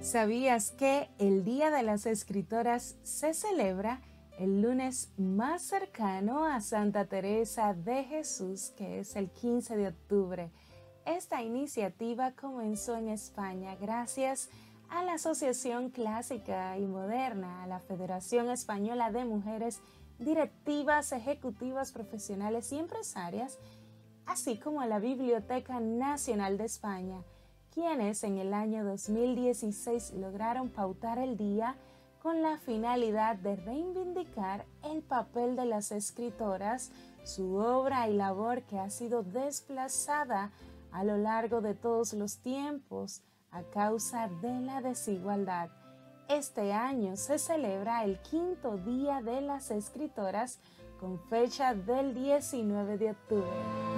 ¿Sabías que el Día de las Escritoras se celebra el lunes más cercano a Santa Teresa de Jesús, que es el 15 de octubre? Esta iniciativa comenzó en España gracias a la Asociación Clásica y Moderna, a la Federación Española de Mujeres Directivas, Ejecutivas, Profesionales y Empresarias, así como a la Biblioteca Nacional de España quienes en el año 2016 lograron pautar el día con la finalidad de reivindicar el papel de las escritoras, su obra y labor que ha sido desplazada a lo largo de todos los tiempos a causa de la desigualdad. Este año se celebra el quinto Día de las Escritoras con fecha del 19 de octubre.